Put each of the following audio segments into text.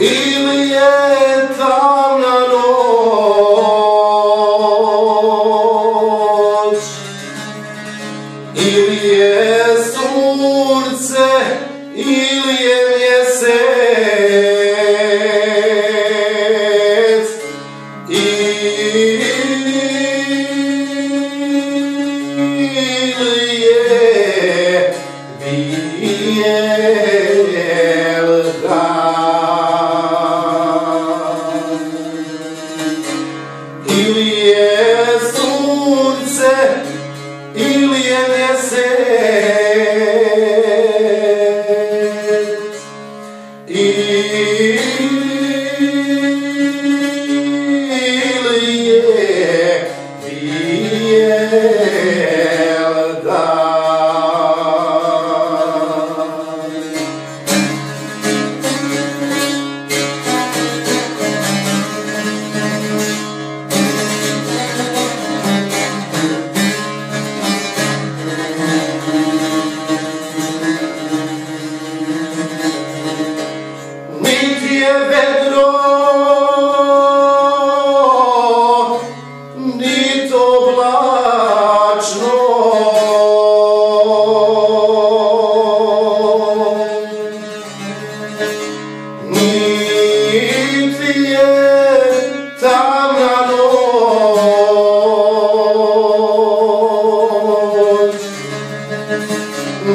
Ili je tamna noć? Ili je sunce Ili je mjesec? Yeah.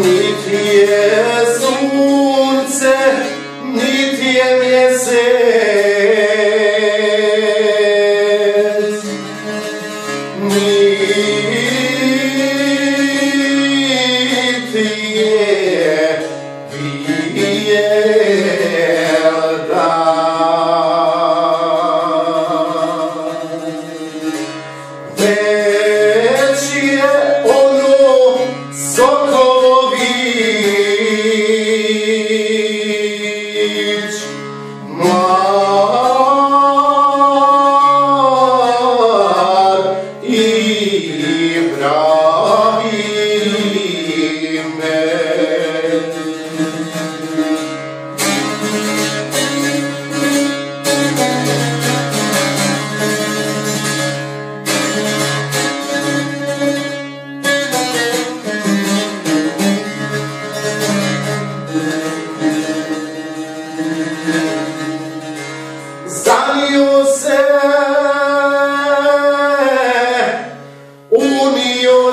Niti Yeah.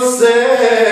você.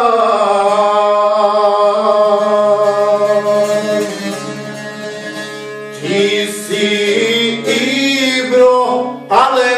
ale